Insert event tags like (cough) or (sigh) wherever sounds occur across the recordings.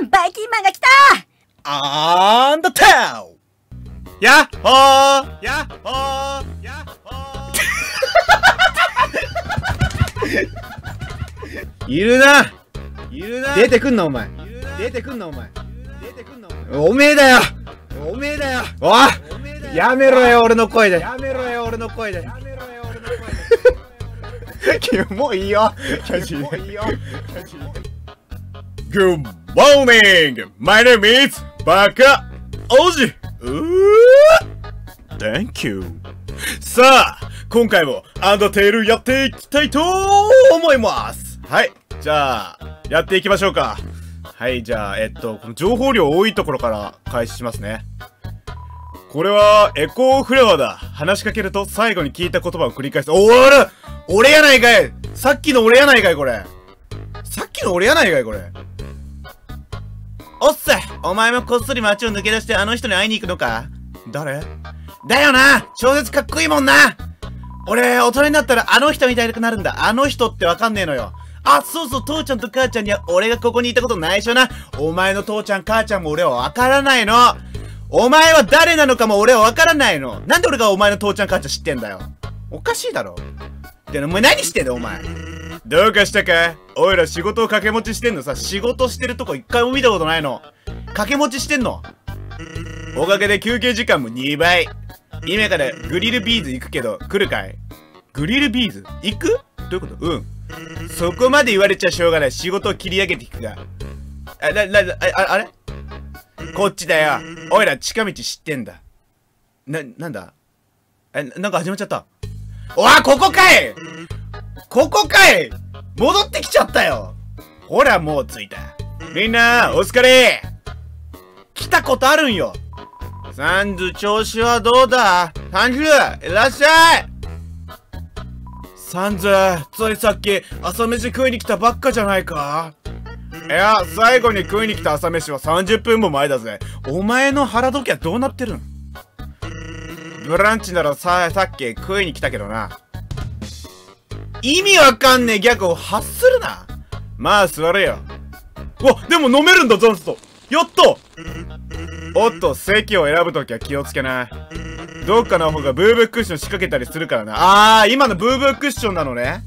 んバイキンマンが来た。アンドタウやっほーやっほーやっほーいるな。いるな。出てくんなお前。出てくんなお前。出てくんなお前。おめえだよ。おめえだよ。おいやめろよ。俺の声でやめろよ俺の声で。やめろよ俺の声で。もういいよキャジもういいよキャジ Good morning! My name is バカおじうー Thank you! さあ、今回もアンダーテールやっていきたいと思いますはい、じゃあ、やっていきましょうか。はい、じゃあ、えっと、この情報量多いところから開始しますね。これは、エコーフレアだ。話しかけると最後に聞いた言葉を繰り返す。おら俺やないかいさっきの俺やないかいこれ。さっきの俺やないかいこれ。おっさお前もこっそり街を抜け出してあの人に会いに行くのか？誰？だよな超絶かっこいいもんな俺、大人になったらあの人みたいになるんだ。あの人ってわかんねえのよ。あ、そうそう、父ちゃんと母ちゃんには俺がここにいたことないしょな。お前の父ちゃん、母ちゃんも俺はわからないの。お前は誰なのかも俺はわからないの。なんで俺がお前の父ちゃん、母ちゃん知ってんだよ。おかしいだろ。で、お前何してんだ、お前。どうかしたか？おいら仕事を掛け持ちしてんのさ、仕事してるとこ一回も見たことないの。掛け持ちしてんの。おかげで休憩時間も2倍。今からグリルビーズ行くけど、来るかい？グリルビーズ？行く？どういうこと？うん。そこまで言われちゃしょうがない。仕事を切り上げていくが。あ、な、な、あ、あれ？こっちだよ。おいら近道知ってんだ。な、なんだ？え、なんか始まっちゃった。おわ、ここかい。ここかい。戻ってきちゃったよ。ほら、もう着いた。みんな、お疲れ。来たことあるんよ。サンズ、調子はどうだ？サンズ、いらっしゃい。サンズ、ついさっき朝飯食いに来たばっかじゃないか？いや、最後に食いに来た朝飯は30分も前だぜ。お前の腹時計はどうなってるん？ブランチならさ、さっき食いに来たけどな。意味わかんねえギャグを発するなまあ座れよ。うわ、でも飲めるんだ、ザンストやったおっと、席を選ぶときは気をつけな。どっかの方がブーブークッション仕掛けたりするからな。あー、今のブーブークッションなのね。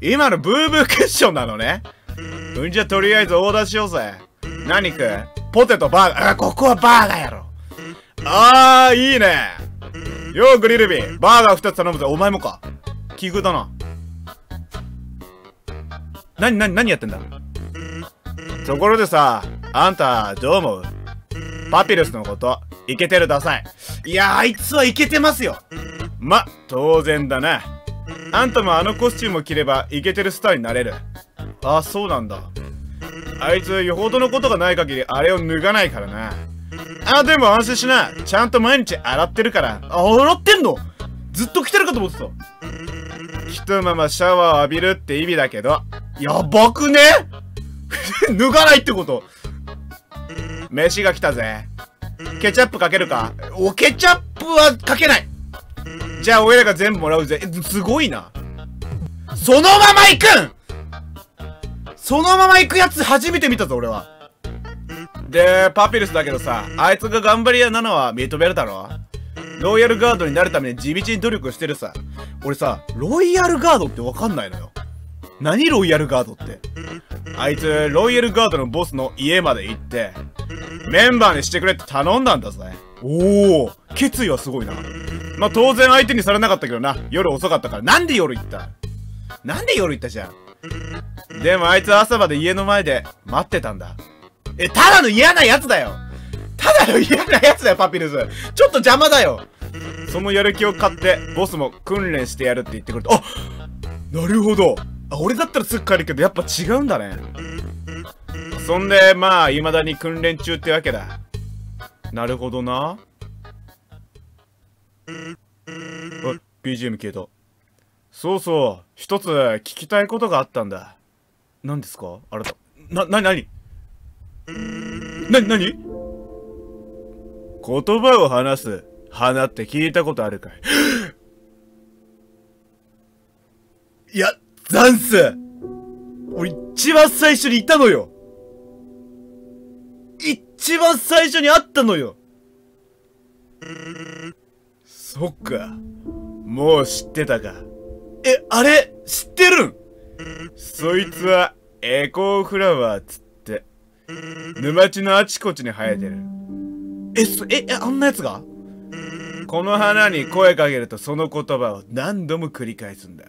今のブーブークッションなのね。うんじゃとりあえずオーダーしようぜ。何食う？ポテト、バーガー。あ、ここはバーガーやろ。あー、いいね。よー、グリルビー。バーガー2つ頼むぜ。お前もか。奇遇だな。なになに何やってんだ？ところでさ、あんた、どう思う？パピルスのこと、イケてるダサい。いや、あいつはイケてますよ。ま、当然だな。あんたもあのコスチュームを着ればイケてるスターになれる。あ、そうなんだ。あいつ、よほどのことがない限りあれを脱がないからな。あ、でも安心しな。ちゃんと毎日洗ってるから。あ、洗ってんの？ずっと着てるかと思ってた。ひとままシャワーを浴びるって意味だけど。やばくね？(laughs) 脱がないってこと飯が来たぜ。ケチャップかけるかお、ケチャップはかけないじゃあ、俺らが全部もらうぜ。すごいな。そのまま行くんそのまま行くやつ初めて見たぞ、俺は。で、パピルスだけどさ、あいつが頑張り屋なのは認めるだろ？ロイヤルガードになるために地道に努力してるさ。俺さ、ロイヤルガードってわかんないのよ。何ロイヤルガードって？あいつ、ロイヤルガードのボスの家まで行って、メンバーにしてくれって頼んだんだぜ。おお、決意はすごいな。まあ、当然相手にされなかったけどな。夜遅かったから。なんで夜行った？なんで夜行ったじゃん。でもあいつ朝まで家の前で待ってたんだ。え、ただの嫌なやつだよただの嫌なやつだよ、パピルス。ちょっと邪魔だよ。そのやる気を買って、ボスも訓練してやるって言ってくれた。あなるほど。あ、俺だったらすぐ帰るけど、やっぱ違うんだね。そんで、まあ、未だに訓練中ってわけだ。なるほどな。あ、BGM 消えた。そうそう、一つ聞きたいことがあったんだ。何ですか？あなた。な、なになになになに言葉を話す。花って聞いたことあるかい。(gasps) いや、ザンス俺一番最初にいたのよ。一番最初に会ったのよ。そっか。もう知ってたか。え、あれ、知ってるん？そいつは、エコーフラワーつって、沼地のあちこちに生えてる。え、そ、え、あんなやつが？この花に声かけるとその言葉を何度も繰り返すんだ。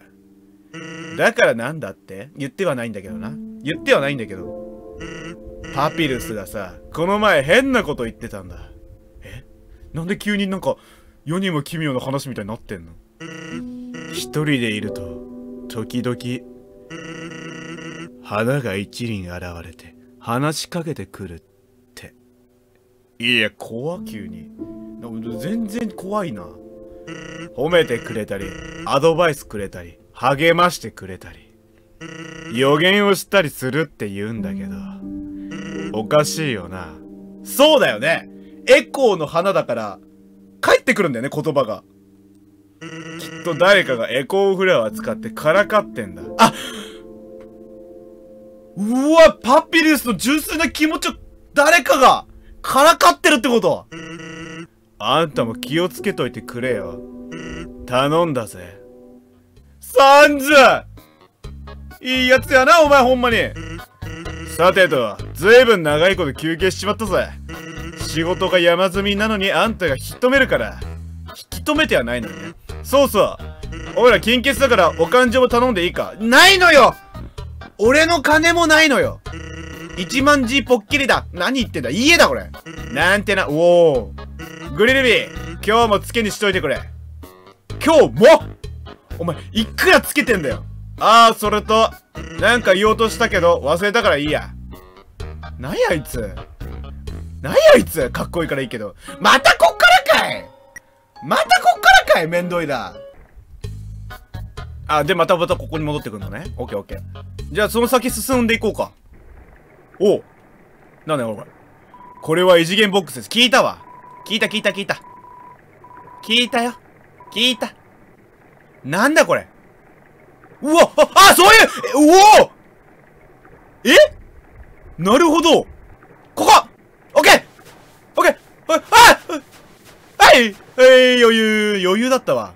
だからなんだって？言ってはないんだけどな。言ってはないんだけど。パピルスがさ、この前変なこと言ってたんだ。え？なんで急になんか世にも奇妙な話みたいになってんの？一人でいると、時々、花が一輪現れて話しかけてくるって。いや、怖急に。全然怖いな。褒めてくれたり、アドバイスくれたり、励ましてくれたり、予言をしたりするって言うんだけど、おかしいよな。そうだよねエコーの花だから、帰ってくるんだよね、言葉が。きっと誰かがエコーフラワー使ってからかってんだ。あうわ、パピルスの純粋な気持ちを誰かがからかってるってことあんたも気をつけといてくれよ。頼んだぜ。サンズいいやつやな、お前ほんまに。さてと、ずいぶん長いこと休憩しちまったぜ。仕事が山積みなのにあんたが引き止めるから。引き止めてはないのね。そうそう。おいら金欠だからお勘定も頼んでいいかないのよ俺の金もないのよ。1万字ぽっきりだ。何言ってんだ。家だこれ。なんてな、おおグリルビー今日もつけにしといてくれ。今日も？お前、いくらつけてんだよ。ああ、それと、なんか言おうとしたけど忘れたからいいや。何やあいつ。何やあいつ。かっこいいからいいけど。またこっからかい。またこっからかいめんどいだ。あ、で、またまたここに戻ってくるのね。オッケーオッケー。じゃあその先進んでいこうか。おう。なんだよ、これ。これは異次元ボックスです。聞いたわ。聞いた聞いた聞いた。聞いたよ。聞いた。なんだこれ。うわあ、あそういううおえ？なるほどここオッケーオッケーあはいはい余裕、余裕だったわ。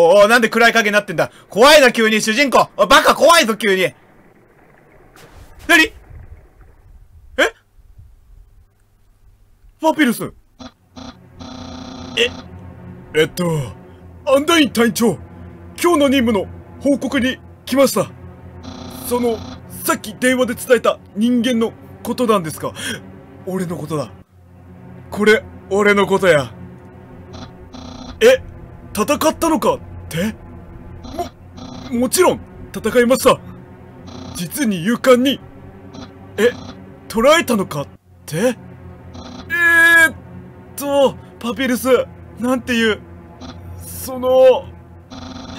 おお、なんで暗い影になってんだ？怖いな、急に、主人公。バカ怖いぞ、急に。何？え？パピルス。え、えっと、アンダイン隊長。今日の任務の報告に来ました。その、さっき電話で伝えた人間のことなんですか俺のことだ。これ、俺のことや。え、戦ったのか？って？も、もちろん、戦いました。実に勇敢に。え、捕らえたのかって？えー、っと、パピルス、なんていう、その、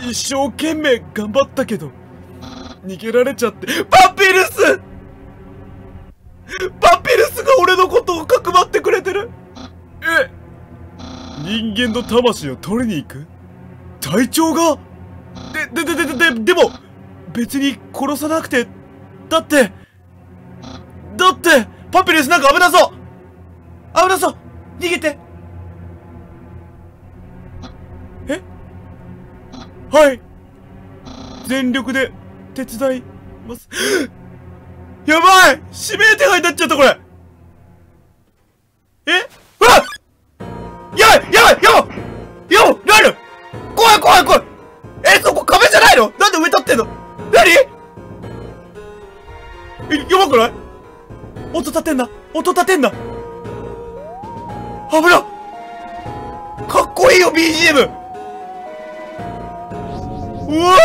一生懸命頑張ったけど、逃げられちゃって、パピルス！パピルスが俺のことをかくまってくれてる？え人間の魂を取りに行く？隊長が？で、で、で、で、で、でも、別に殺さなくて、だって、だって、パピルスなんか危なそう！危なそう！逃げて！え？はい。全力で手伝います。(gasps) やばい！指名手配になっちゃったこれ。え？うわやばい！やばい！やばい！怖い怖い！え、そこ壁じゃないの？なんで上立ってんの？何？え、やばくない？音立てんな。音立てんな。危なかっこいいよ BGM うわ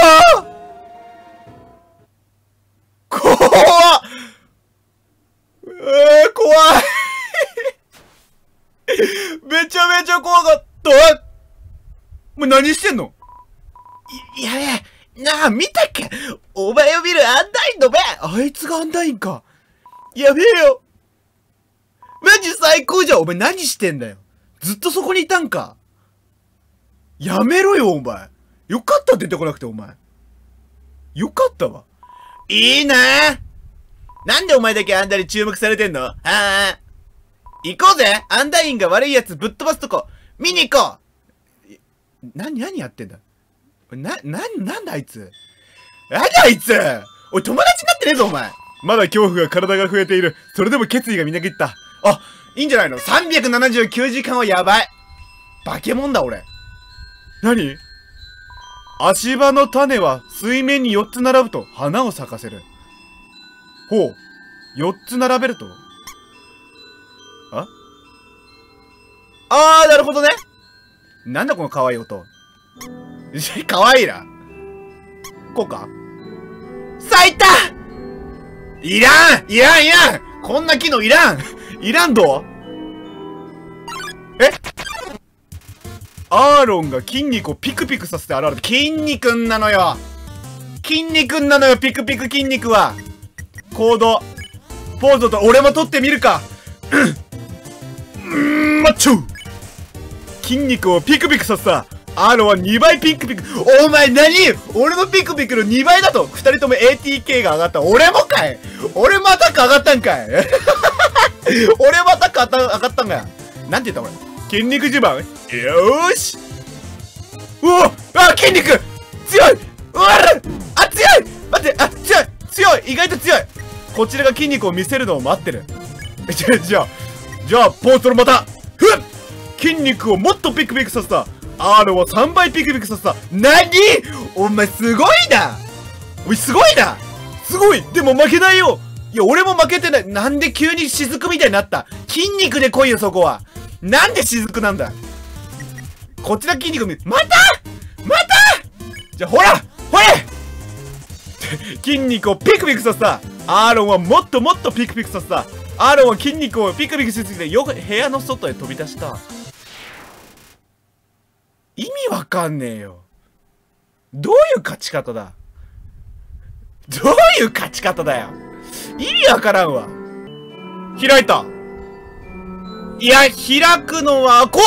怖っ！えー、怖い！(laughs) めちゃめちゃ怖かった。もう何してんの、なあ、見たっけ？お前を見るアンダインのべあいつがアンダインか。やべえよ。マジ最高じゃん。お前何してんだよ。ずっとそこにいたんか。やめろよ、お前。よかった出てこなくて、お前。よかったわ。いいね。なんでお前だけあんだに注目されてんの？ああ。行こうぜ。アンダインが悪い奴ぶっ飛ばすとこ。見に行こう。な、何やってんだ？な、な、なんだあいつ？なんだあいつ？おい、友達になってねえぞ、お前まだ恐怖が体が増えている。それでも決意がみなぎった。あ、いいんじゃないの ?379 時間はやばい。化け物だ、俺。何？足場の種は水面に4つ並ぶと花を咲かせる。ほう。4つ並べると？あ？あー、なるほどね。なんだこの可愛い音。(laughs) 可愛いいな。こうか？咲いた！いらん！いらんいらん！こんな機能いらん！いらんどえ？アーロンが筋肉をピクピクさせて現れた。筋肉んなのよ。筋肉んなのよ、ピクピク筋肉は。コード。ポーズと俺も取ってみるか。うん、マッチョ！筋肉をピクピクさせた。アーロンは2倍ピクピク。お前何？俺のピクピクの2倍だと !2 人とも ATK が上がった。俺もかい。俺またか上がったんかい。(laughs) 俺またか上がったんかい。なんて言った俺。筋肉自慢？よーし。うおあ筋肉。強い。うわあ強い。待ってあ強い。強い。意外と強い。こちらが筋肉を見せるのを待ってる。じゃあ、じゃあ、じゃあ、ポートルまた、ふっ。筋肉をもっとピクピクさせた。R を3倍ピクピクさせた。なにお前すごいな。おい、すごいな。すごい。でも負けないよ。いや、俺も負けてない。なんで急に雫みたいになった？筋肉で来いよ、そこは。なんで雫なんだ？こっちら筋肉見、また？また？じゃ、ほらほれ！筋肉をピクピクさせた。アーロンはもっともっとピクピクさせた。アーロンは筋肉をピクピクしすぎてよく部屋の外へ飛び出した。意味わかんねえよ。どういう勝ち方だ？どういう勝ち方だよ？意味わからんわ。開いた。いや、開くのは、こ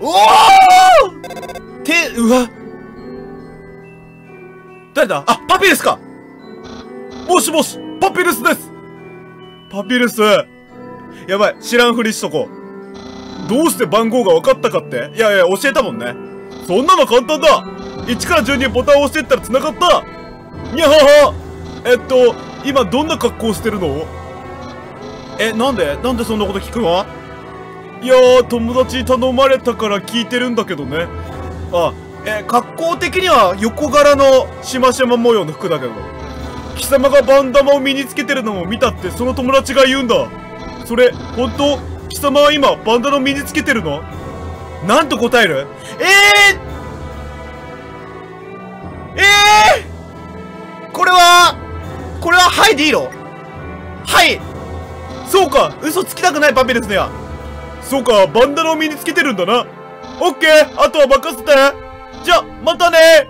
う！おお手、うわ。誰だ？あ、パピルスか。もしもし、パピルスです。パピルス。やばい、知らんふりしとこう。どうして番号が分かったかって？いやいや、教えたもんね。そんなの簡単だ !1 から順にボタンを押してったら繋がったにゃははえっと、今どんな格好してるの？え、なんで？なんでそんなこと聞くの？いやー、友達に頼まれたから聞いてるんだけどね。あ、え、格好的には横柄のしましま模様の服だけど。貴様がバンダマを身につけてるのを見たってその友達が言うんだそれ本当？貴様は今バンダナを身につけてるの？なんと答える？えー、えー、これはこれははいでいいの？はい！そうか嘘つきたくないパピルスにはそうかバンダナを身につけてるんだな。オッケーあとは任せて。じゃまたね。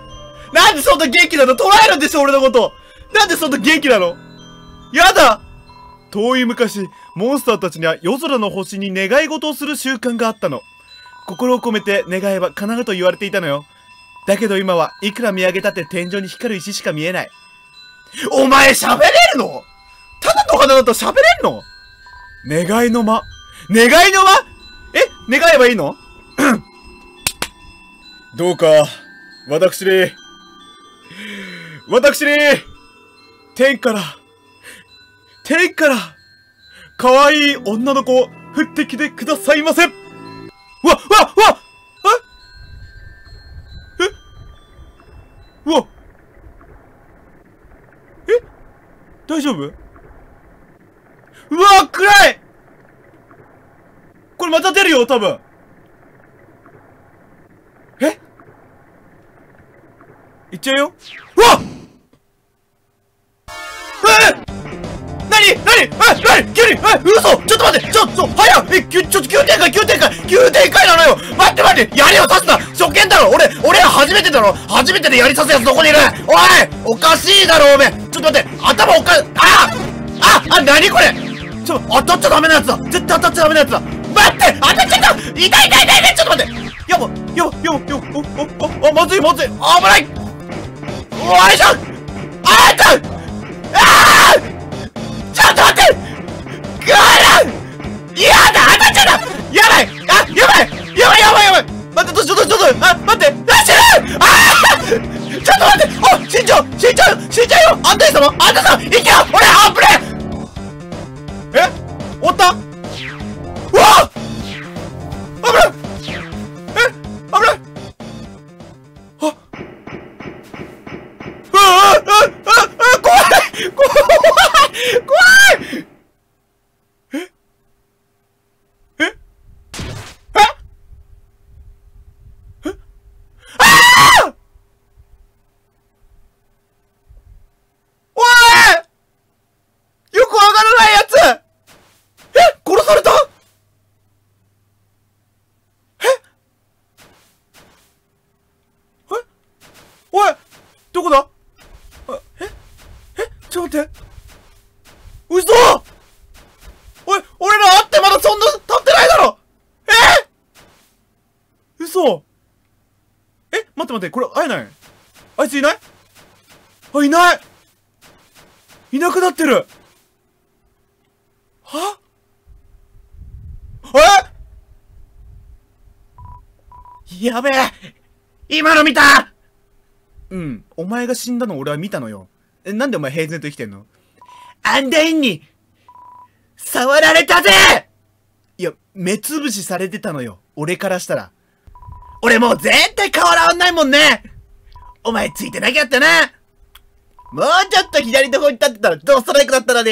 なんでそんな元気なの？捉えるんでしょ俺のこと。なんでそんな元気なの？やだ！遠い昔、モンスターたちには夜空の星に願い事をする習慣があったの。心を込めて願えば叶うと言われていたのよ。だけど今はいくら見上げたって天井に光る石しか見えない。お前喋れるの？ただの花だと喋れんの？願いの間？願いの間？え？願えばいいの？(coughs) どうか、私に、私に、天から、天から、可愛い女の子を降ってきてくださいませ。わ、わ、わえ？え？わ？え？大丈夫？うわ暗い！これまた出るよ、多分。え？いっちゃうよ。何何え何？急にえ嘘？ちょっと待ってちょっと早っえちょっと急展開急展開！急展開なのよ！待って待って槍を刺すな！初見だろ！俺俺は初めてだろ！初めてで槍刺すやつどこにいる？おい！おかしいだろおめちょっと待って頭おかあああ何これ？ちょ当たっちゃダメなやつだ！絶対当たっちゃダメなやつだ！待って当たっちゃった！痛い痛い痛い痛い！ちょっと待って！やばやばやばやばおおおまずいまずい！危ない！おいしょ！あーっと死んじゃうよ。安定様安定様いけよ。俺アップおいどこだ？え？え？ちょっと待って。嘘！おい俺ら会ってまだそんな経ってないだろ！え？嘘！え？待って待ってこれ会えない？あいついない？あいない！いなくなってる！は？え？やべえ！今の見た！うん。お前が死んだの俺は見たのよ。え、なんでお前平然と生きてんの？アンダインに、触られたぜいや、目つぶしされてたのよ。俺からしたら。俺もう絶対変わらんないもんねお前ついてなきゃってなもうちょっと左の方に立ってたらドストライクだったのに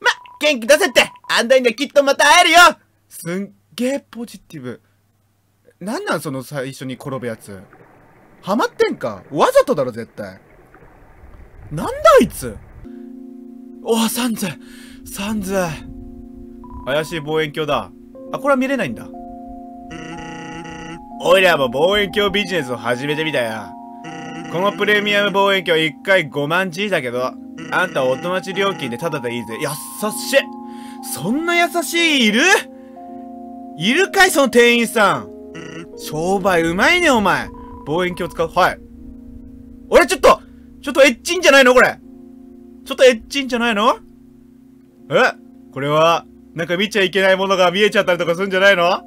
ま、元気出せってアンダインにはきっとまた会えるよすんげえポジティブ。なんなんその最初に転ぶやつ？ハマってんか？わざとだろ絶対。なんだあいつ？おお、サンズサンズ怪しい望遠鏡だ。あ、これは見れないんだ。おいらも望遠鏡ビジネスを始めてみたよ。このプレミアム望遠鏡1回5万 G だけど、あんたお友達料金でタダでいいぜ。優しいそんな優しいいる？いるかいその店員さん商売うまいねお前望遠鏡使う？はい。俺ちょっとちょっとエッチんじゃないの？これ。ちょっとエッチんじゃないの？え？これは、なんか見ちゃいけないものが見えちゃったりとかするんじゃないの？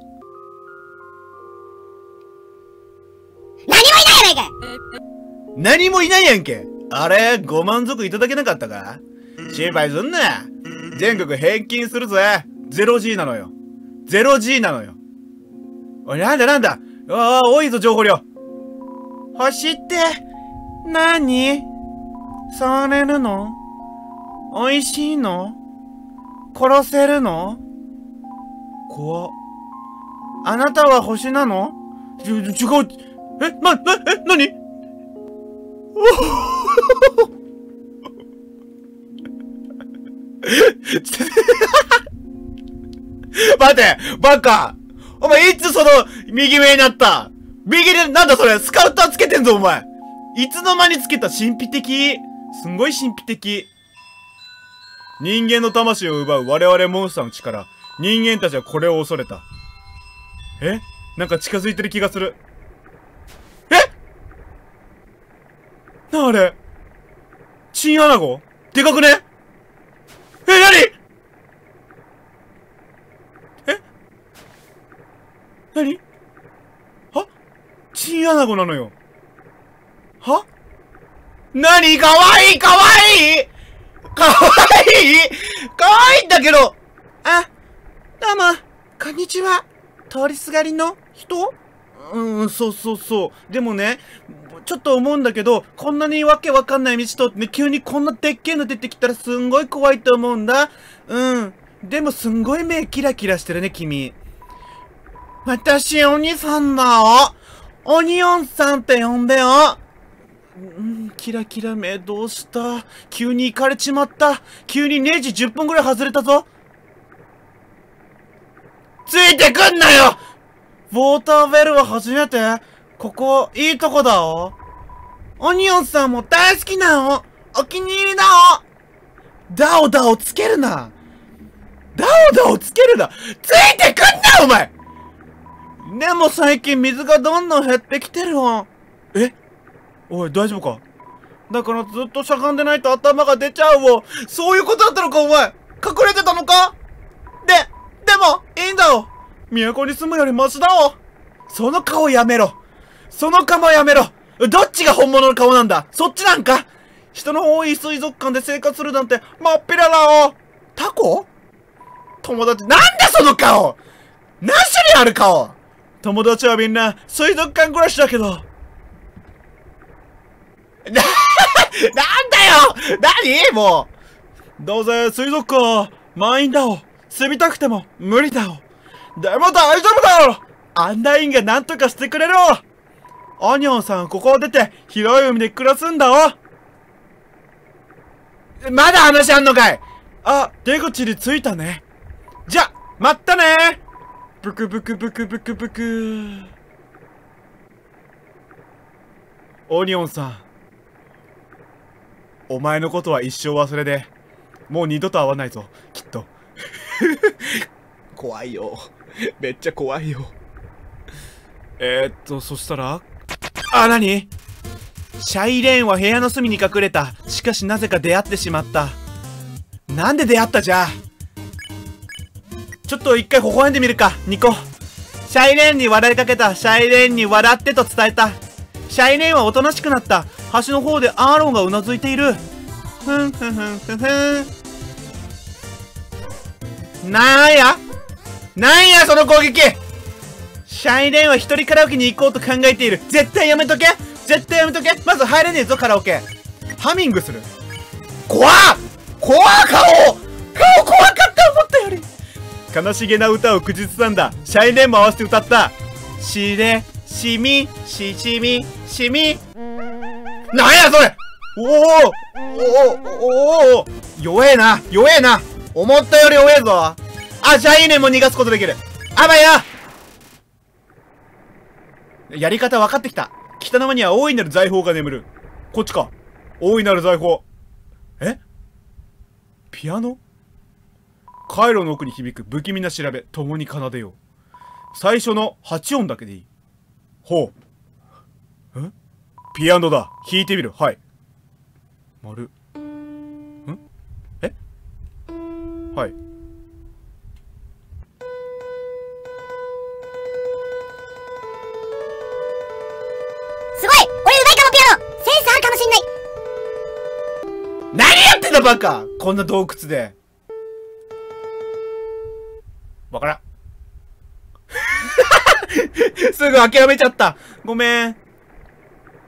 何もいないやんけ。あれご満足いただけなかったか？心配すんな。全国返金するぜ !0G なのよ !0G なのよ。おい、なんだなんだ。ああ、多いぞ、情報量星って、何？触れるの？美味しいの？殺せるの？怖っ。あなたは星なの？ち違う。え、な、な、え、なに (laughs) 待てバカ。お前いつその右上になった？右で、なんだそれスカウターつけてんぞお前。いつの間につけた神秘的？すんごい神秘的。人間の魂を奪う我々モンスターの力。人間たちはこれを恐れた。え？なんか近づいてる気がする。え？なあれ？チンアナゴ？でかくねえ、なにえなにはチンアナゴなのよ？は？なにかわい？いかわい？いかわい？いかわいいんだけどあ、どうも、こんにちは。通りすがりの人？うん、そうそうそう。でもね、ちょっと思うんだけど、こんなにわけわかんない道と、ね、急にこんなでっけえの出てきたらすんごい怖いと思うんだ。うん。でもすんごい目キラキラしてるね、君。私、お兄さんだよ。オニオンさんって呼んでよ。うん、キラキラ目どうした？急に行かれちまった。急にネジ10本ぐらい外れたぞ。ついてくんなよウォーターベルは初めてここ、いいとこだよ。オニオンさんも大好きなのお気に入りだよダオダオつけるなダオダオつけるなついてくんなお前でも最近水がどんどん減ってきてるわ。え？おい、大丈夫か？だからずっとしゃがんでないと頭が出ちゃうわ。そういうことだったのか、お前。隠れてたのか？で、でも、いいんだよ。都に住むよりマシだわ。その顔やめろ。その顔やめろ。どっちが本物の顔なんだ？そっちなんか？人の多い水族館で生活するなんて、まっぴらだよタコ？友達、なんでその顔？何種類ある顔？友達はみんな水族館暮らしだけど。な、(laughs) なんだよ何？もうどうせ水族館満員だお。住みたくても無理だお。でも大丈夫だろ案内員が何とかしてくれるお。オニオンさんここを出て広い海で暮らすんだお。まだ話あんのかいあ、出口に着いたね。じゃ、まったねブクブクブクブクブク。オニオンさん。お前のことは一生忘れで、もう二度と会わないぞ、きっと。(laughs) 怖いよ。めっちゃ怖いよ。えー、っと、そしたら？あ、なにシャイレーンは部屋の隅に隠れた。しかしなぜか出会ってしまった。なんで出会ったじゃ？ちょっと一回微笑んでみるか、ニコ。シャイレーンに笑いかけた。シャイレーンに笑ってと伝えた。シャイレーンはおとなしくなった。端の方でアーロンがうなずいている。ふんふんふんふんふん。なんや？なんやその攻撃シャイレーンは一人カラオケに行こうと考えている。絶対やめとけ絶対やめとけまず入れねえぞ、カラオケ。ハミングする。怖っ怖っ顔顔怖っ悲しげな歌を口ずさんだ。シャイレーンも合わせて歌った。しれ、しみ、ししみ、しみ。なんやそれおおおおおお弱えな弱えな思ったより弱えぞあ、シャイレーンも逃がすことできる。あばややり方分かってきた。北の間には大いなる財宝が眠る。こっちか。大いなる財宝。え？ピアノ？回路の奥に響く不気味な調べ、共に奏でよう。最初の8音だけでいい。ほう。んピアノだ。弾いてみる。はい。丸。ん？え？はい。すごい俺うまいかもピアノセンスあるかもしんない何やってんだバカこんな洞窟で。すぐ諦めちゃった。ごめん。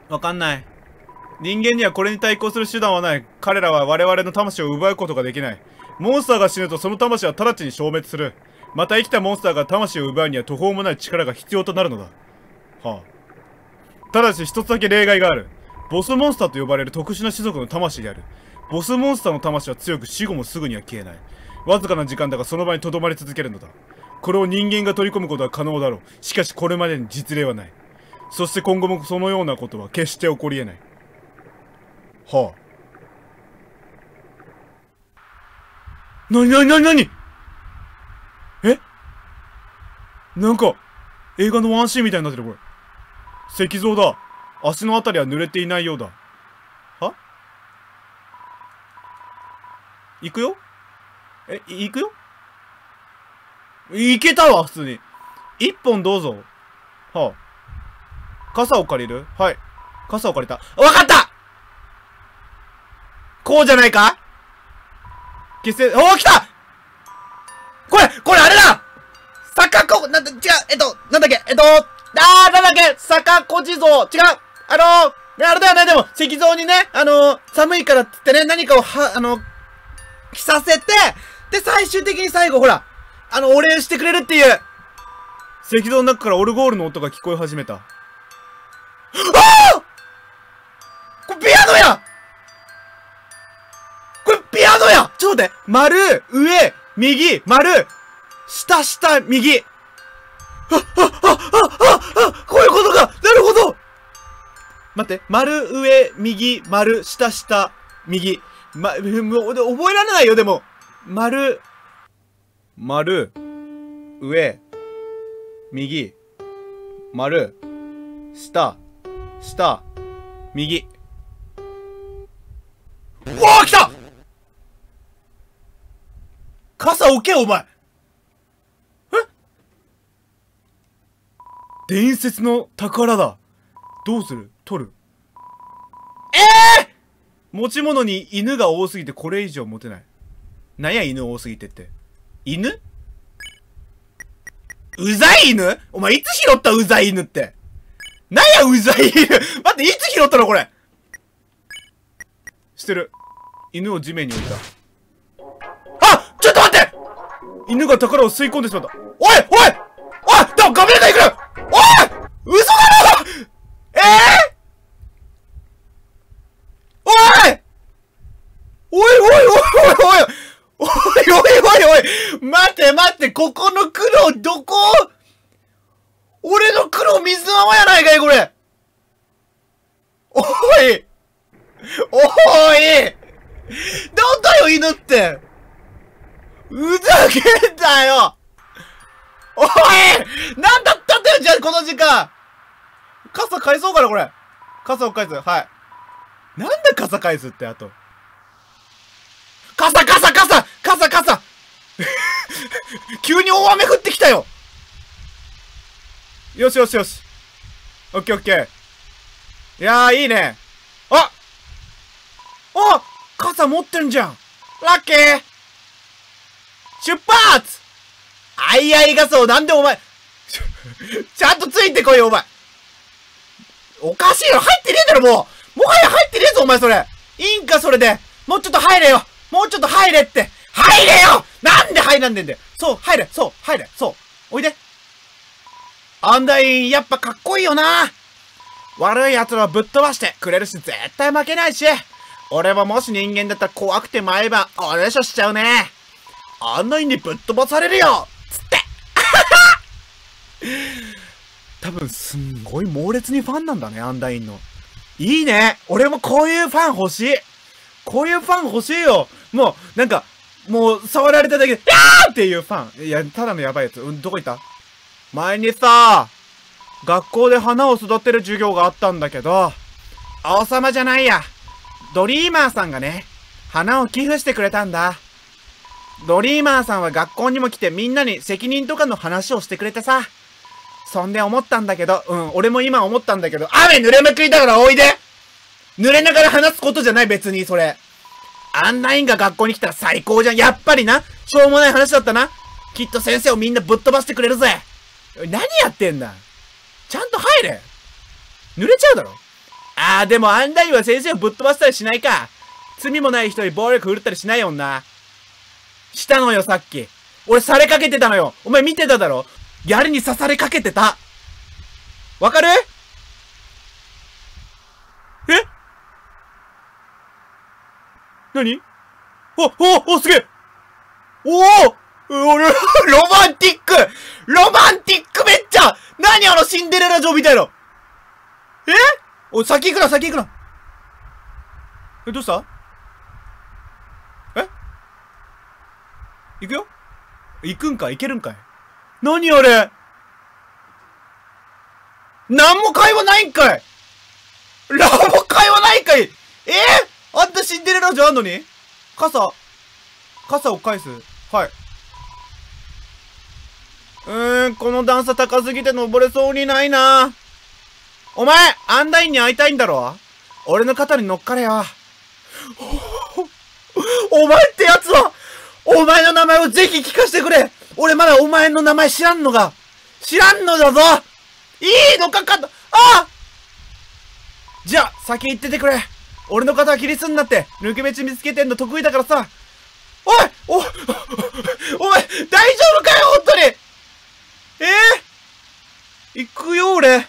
わかんない。人間にはこれに対抗する手段はない。彼らは我々の魂を奪うことができない。モンスターが死ぬとその魂は直ちに消滅する。また生きたモンスターが魂を奪うには途方もない力が必要となるのだ。はあ。ただし一つだけ例外がある。ボスモンスターと呼ばれる特殊な種族の魂である。ボスモンスターの魂は強く死後もすぐには消えない。わずかな時間だがその場に留まり続けるのだ。これを人間が取り込むことは可能だろう。しかしこれまでに実例はない。そして今後もそのようなことは決して起こり得ない。はあ。なになになになに？え？なんか、映画のワンシーンみたいになってる、これ。石像だ。足のあたりは濡れていないようだ。は？行くよ？え、行くよ？行けたわ、普通に。一本どうぞ。はあ。傘を借りる？はい。傘を借りた。わかった！こうじゃないか？決戦、おお、来た！これこれあれだ！坂こ、なんだ、違う、えっと、なんだっけ、えっと、あー、なんだっけ、坂小地蔵、違う、あのー、あれだよね、でも、石像にね、あのー、寒いからっつってね、何かをは、あの、着させて、で、最終的に最後、ほら、あの、お礼してくれるっていう。石像の中からオルゴールの音が聞こえ始めた。ああこれピアノやこれピアノやちょっと待って。丸、上、右、丸、下、下、右。あ、あ、あ、あ、あ、あ、こういうことかなるほど待って。丸、上、右、丸、下、下、右。ま、もう、覚えられないよ、でも。丸、丸、上、右、丸、下、下、右。うわー来た傘置けお前え？伝説の宝だ。どうする？取る？ええー、持ち物に犬が多すぎてこれ以上持てない。なんや犬多すぎてって。犬？うざい犬？お前いつ拾ったうざい犬って？なんやうざい犬？待って、いつ拾ったのこれ？してる？犬を地面に置いた。あちょっと待って犬が宝を吸い込んでしまった。おいおいおいだガメラが行く待って待ってここの黒どこ？俺の黒水玉やないかいこれ。おい。おい。なんだよ犬って。ふざけんなよ。おい。なんだったんだよじゃあこの時間。傘返そうかなこれ。傘を返す。はい。なんで傘返すってあと傘傘傘傘傘急に大雨降ってきたよ。よしよしよし。オッケーオッケー。いやーいいね。ああ傘持ってんじゃん。ラッキー。出発。あいあい傘をなんでお前 (laughs) ちゃんとついてこいよお前。おかしいよ入ってねえだろもう。もはや入ってねえぞお前それ。いいんかそれで。もうちょっと入れよ。もうちょっと入れって。入れよ。なんで入らんでんだよ。そう入れそう入れそう。おいで。アンダインやっぱかっこいいよな。悪い奴らぶっ飛ばしてくれるし絶対負けないし。俺ももし人間だったら怖くて毎晩おねしょしちゃうね。アンダインにぶっ飛ばされるよつって。(laughs) 多分すんごい猛烈にファンなんだね、アンダインの。いいね。俺もこういうファン欲しい。こういうファン欲しいよ。もう、なんか、もう、触られただけで、やーっていうファン。いや、ただのやばいやつ。うん、どこ行った？前にさ、学校で花を育てる授業があったんだけど、王様じゃないや。ドリーマーさんがね、花を寄付してくれたんだ。ドリーマーさんは学校にも来てみんなに責任とかの話をしてくれてさ。そんで思ったんだけど、うん、俺も今思ったんだけど、雨濡れまくりだからおいで濡れながら話すことじゃない別にそれ。アンナインが学校に来たら最高じゃん。やっぱりな。しょうもない話だったな。きっと先生をみんなぶっ飛ばしてくれるぜ。何やってんだちゃんと入れ濡れちゃうだろあー、でもアンダインは先生をぶっ飛ばしたりしないか。罪もない人に暴力振るったりしないよな。したのよ、さっき。俺されかけてたのよ。お前見てただろ槍に刺されかけてた。わかるえ何？お、お、お、すげえ。おお俺、(laughs) ロマンティック！ロマンティックめっちゃ！何あのシンデレラ城みたいな？え？お、先行くな、先行くな。え、どうした？え？行くよ？行くんか行けるんかい？何あれ？何も会話ないんかい？(laughs) 何も会話ないんかい？え？ー、あんたシンデレラ城あんのに？傘。傘を返す？はい。うーん、この段差高すぎて登れそうにないな。お前、アンダインに会いたいんだろ？俺の肩に乗っかれよ。(laughs) お前ってやつは、お前の名前をぜひ聞かせてくれ。俺まだお前の名前知らんのが、知らんのだぞ。いいのかかった、ああじゃあ、先行っててくれ。俺の肩は切りすんなって、抜け道見つけてんの得意だからさ。おいお、お前、大丈夫かよ、本当にえー、行くよ、俺。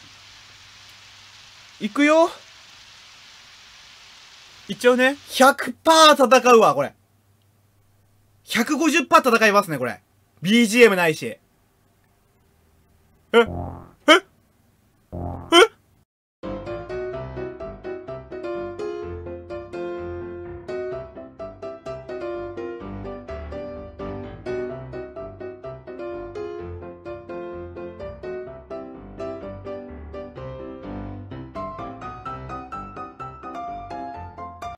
行くよ。一応ね、100%戦うわ、これ。150%戦いますね、これ。BGM ないし。え？